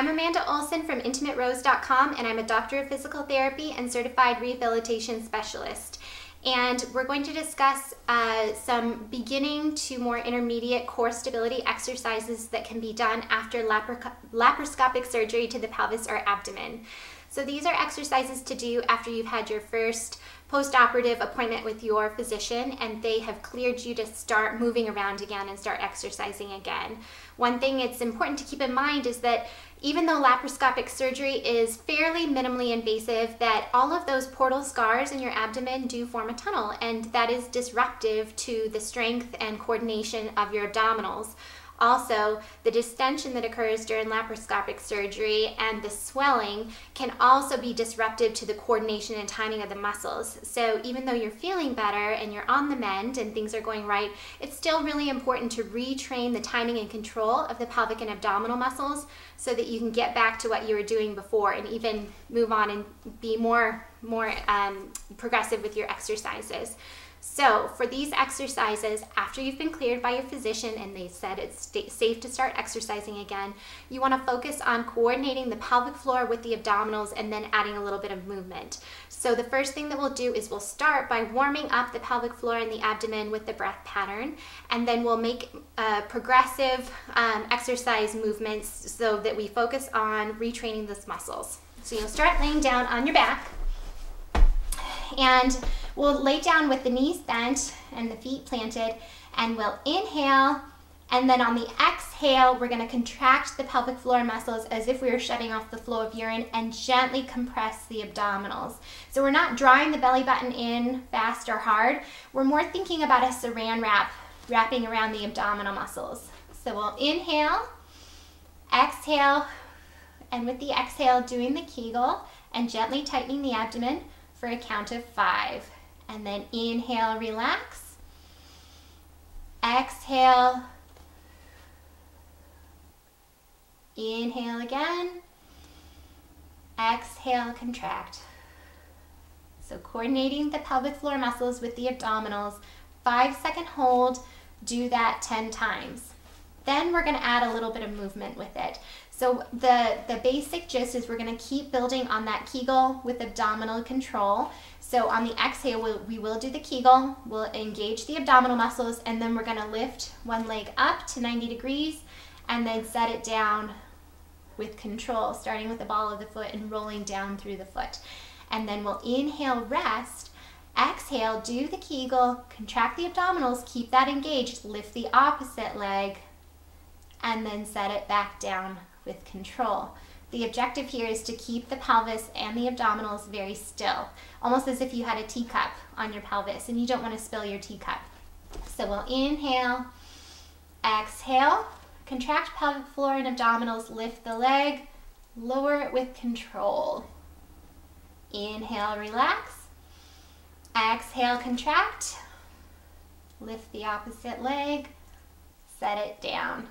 I'm Amanda Olson from IntimateRose.com and I'm a doctor of physical therapy and certified rehabilitation specialist. And we're going to discuss uh, some beginning to more intermediate core stability exercises that can be done after laparoscopic surgery to the pelvis or abdomen. So these are exercises to do after you've had your first post-operative appointment with your physician and they have cleared you to start moving around again and start exercising again. One thing it's important to keep in mind is that even though laparoscopic surgery is fairly minimally invasive, that all of those portal scars in your abdomen do form a tunnel and that is disruptive to the strength and coordination of your abdominals. Also, the distension that occurs during laparoscopic surgery and the swelling can also be disruptive to the coordination and timing of the muscles. So even though you're feeling better and you're on the mend and things are going right, it's still really important to retrain the timing and control of the pelvic and abdominal muscles so that you can get back to what you were doing before and even move on and be more, more um, progressive with your exercises. So for these exercises, after you've been cleared by your physician and they said it's safe to start exercising again, you wanna focus on coordinating the pelvic floor with the abdominals and then adding a little bit of movement. So the first thing that we'll do is we'll start by warming up the pelvic floor and the abdomen with the breath pattern, and then we'll make uh, progressive um, exercise movements so that we focus on retraining those muscles. So you'll start laying down on your back, and We'll lay down with the knees bent and the feet planted and we'll inhale and then on the exhale, we're gonna contract the pelvic floor muscles as if we were shutting off the flow of urine and gently compress the abdominals. So we're not drawing the belly button in fast or hard. We're more thinking about a saran wrap wrapping around the abdominal muscles. So we'll inhale, exhale, and with the exhale, doing the Kegel and gently tightening the abdomen for a count of five. And then inhale, relax. Exhale. Inhale again. Exhale, contract. So coordinating the pelvic floor muscles with the abdominals. Five second hold, do that 10 times. Then we're gonna add a little bit of movement with it. So the, the basic gist is we're gonna keep building on that Kegel with abdominal control. So on the exhale, we'll, we will do the Kegel, we'll engage the abdominal muscles, and then we're gonna lift one leg up to 90 degrees and then set it down with control, starting with the ball of the foot and rolling down through the foot. And then we'll inhale, rest, exhale, do the Kegel, contract the abdominals, keep that engaged, lift the opposite leg, and then set it back down with control. The objective here is to keep the pelvis and the abdominals very still, almost as if you had a teacup on your pelvis and you don't want to spill your teacup. So we'll inhale, exhale, contract pelvic floor and abdominals, lift the leg, lower it with control. Inhale, relax. Exhale, contract. Lift the opposite leg, set it down.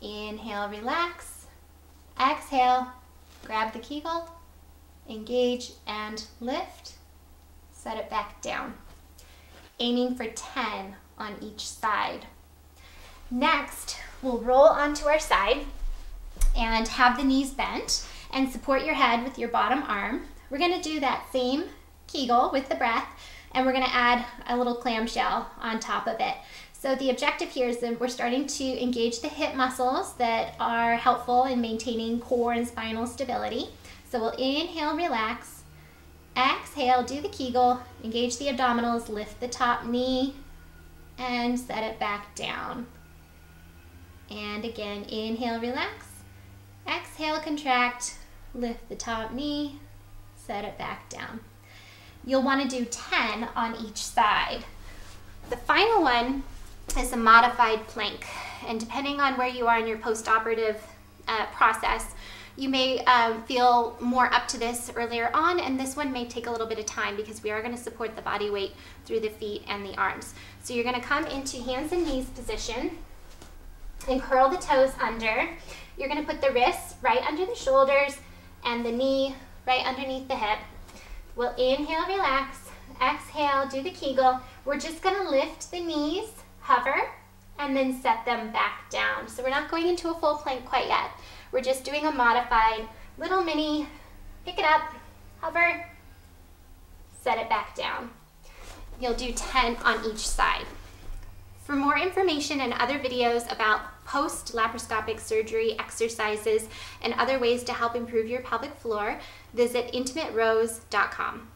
Inhale, relax. Exhale, grab the Kegel, engage and lift, set it back down. Aiming for 10 on each side. Next, we'll roll onto our side and have the knees bent and support your head with your bottom arm. We're gonna do that same Kegel with the breath and we're gonna add a little clamshell on top of it. So the objective here is that we're starting to engage the hip muscles that are helpful in maintaining core and spinal stability. So we'll inhale, relax. Exhale, do the Kegel, engage the abdominals, lift the top knee, and set it back down. And again, inhale, relax. Exhale, contract, lift the top knee, set it back down. You'll want to do 10 on each side. The final one is a modified plank. And depending on where you are in your post-operative uh, process, you may um, feel more up to this earlier on, and this one may take a little bit of time because we are going to support the body weight through the feet and the arms. So you're going to come into hands and knees position and curl the toes under. You're going to put the wrists right under the shoulders and the knee right underneath the hip. We'll inhale, relax. Exhale, do the Kegel. We're just going to lift the knees hover, and then set them back down. So we're not going into a full plank quite yet. We're just doing a modified little mini, pick it up, hover, set it back down. You'll do 10 on each side. For more information and other videos about post-laparoscopic surgery exercises and other ways to help improve your pelvic floor, visit intimaterose.com.